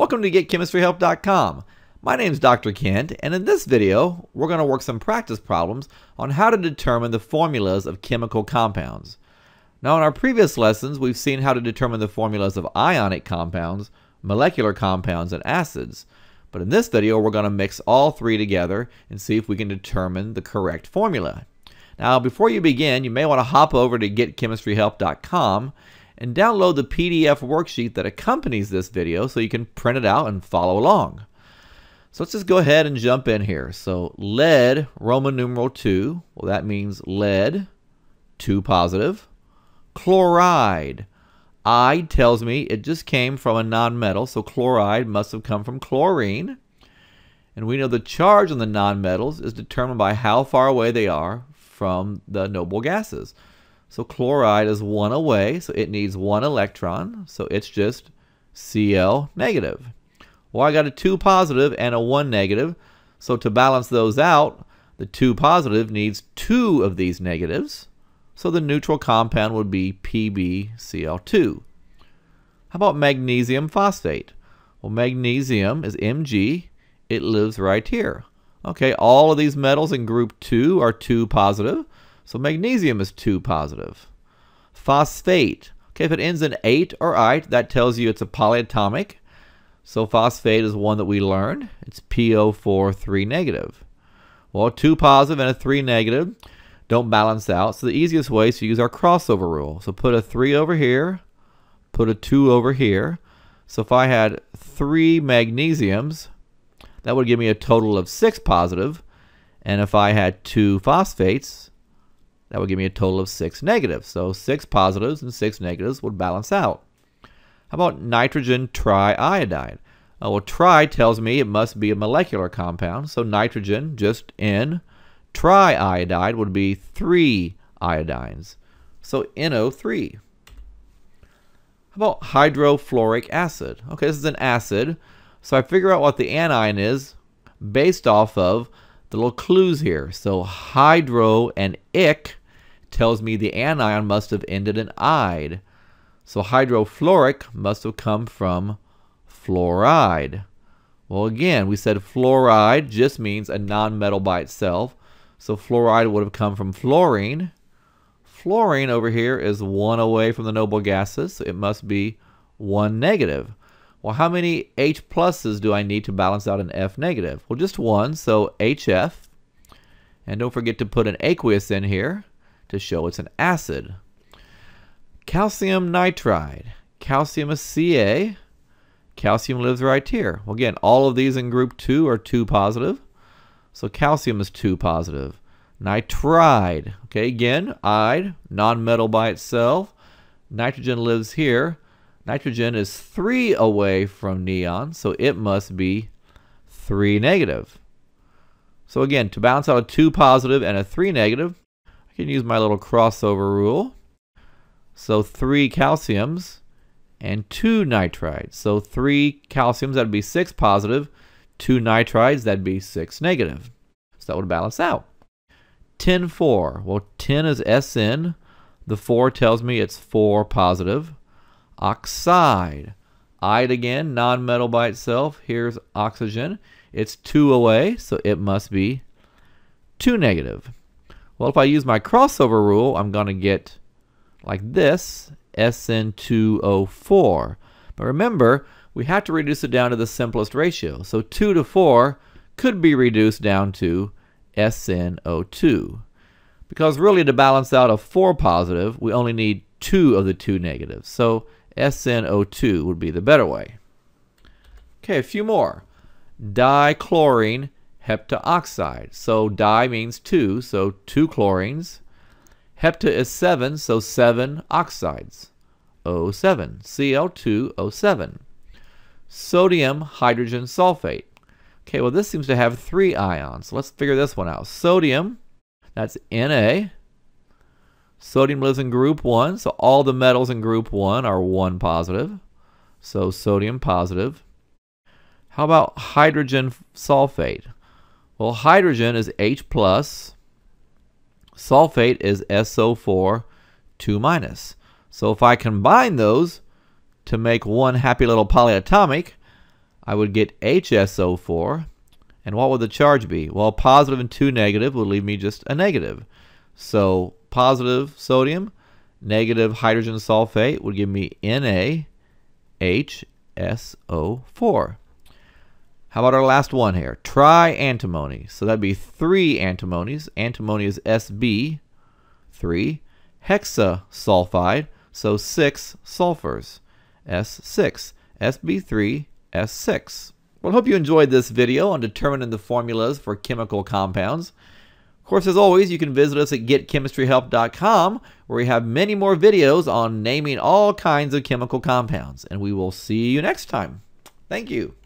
Welcome to GetChemistryHelp.com. My name is Dr. Kent, and in this video, we're going to work some practice problems on how to determine the formulas of chemical compounds. Now, in our previous lessons, we've seen how to determine the formulas of ionic compounds, molecular compounds, and acids. But in this video, we're going to mix all three together and see if we can determine the correct formula. Now, before you begin, you may want to hop over to GetChemistryHelp.com and download the PDF worksheet that accompanies this video so you can print it out and follow along. So let's just go ahead and jump in here. So lead, Roman numeral 2, well that means lead, 2 positive. Chloride, I tells me it just came from a nonmetal, so chloride must have come from chlorine. And we know the charge on the nonmetals is determined by how far away they are from the noble gases. So chloride is one away, so it needs one electron, so it's just Cl negative. Well, I got a 2 positive and a 1 negative, so to balance those out, the 2 positive needs two of these negatives, so the neutral compound would be PbCl2. How about magnesium phosphate? Well, magnesium is Mg, it lives right here. Okay, all of these metals in group 2 are 2 positive, so magnesium is 2 positive. Phosphate. Okay, if it ends in ate or ite, that tells you it's a polyatomic. So phosphate is one that we learned. It's PO4 3 negative. Well, 2 positive and a 3 negative don't balance out. So the easiest way is to use our crossover rule. So put a 3 over here, put a 2 over here. So if I had 3 magnesiums, that would give me a total of 6 positive. And if I had 2 phosphates, that would give me a total of 6 negatives. So 6 positives and 6 negatives would balance out. How about nitrogen triiodide? Uh, well, tri tells me it must be a molecular compound. So nitrogen, just N. Triiodide would be 3 iodines. So NO3. How about hydrofluoric acid? Okay, this is an acid. So I figure out what the anion is based off of the little clues here. So hydro and ic tells me the anion must have ended in ide. So hydrofluoric must have come from fluoride. Well, again, we said fluoride just means a nonmetal by itself. So fluoride would have come from fluorine. Fluorine over here is one away from the noble gases, so it must be one negative. Well, how many H pluses do I need to balance out an F negative? Well, just one, so HF. And don't forget to put an aqueous in here to show it's an acid. Calcium nitride. Calcium is Ca. Calcium lives right here. Well, again, all of these in group 2 are 2 positive. So calcium is 2 positive. Nitride. Okay, again, ide, non-metal by itself. Nitrogen lives here. Nitrogen is 3 away from neon, so it must be 3 negative. So again, to balance out a 2 positive and a 3 negative, can use my little crossover rule. So three calciums and two nitrides. So three calciums, that'd be six positive. Two nitrides, that'd be six negative. So that would balance out. Tin 4. Well, tin is SN. The 4 tells me it's 4 positive. Oxide. Ide again, non-metal by itself. Here's oxygen. It's 2 away, so it must be 2 negative. Well, if I use my crossover rule, I'm going to get like this, SN2O4. But remember, we have to reduce it down to the simplest ratio. So 2 to 4 could be reduced down to SNO2. Because really to balance out a 4 positive, we only need 2 of the 2 negatives. So SNO2 would be the better way. Okay, a few more. Dichlorine heptaoxide. So di means two, so two chlorines. Hepta is seven, so seven oxides. O7, Cl2O7. Sodium hydrogen sulfate. Okay, well this seems to have three ions. So let's figure this one out. Sodium, that's Na. Sodium lives in group 1, so all the metals in group 1 are 1 positive. So sodium positive. How about hydrogen sulfate? Well, hydrogen is H plus. Sulfate is SO4 2 minus. So if I combine those to make one happy little polyatomic, I would get HSO4. And what would the charge be? Well, positive and 2 negative would leave me just a negative. So positive sodium, negative hydrogen sulfate would give me NaHSO4. How about our last one here? Tri-antimony. So that'd be three antimonies. Antimony is Sb, 3. Hexasulfide, so 6 sulfurs. S6. Sb3, S6. Well, I hope you enjoyed this video on determining the formulas for chemical compounds. Of course, as always, you can visit us at getchemistryhelp.com where we have many more videos on naming all kinds of chemical compounds. And we will see you next time. Thank you.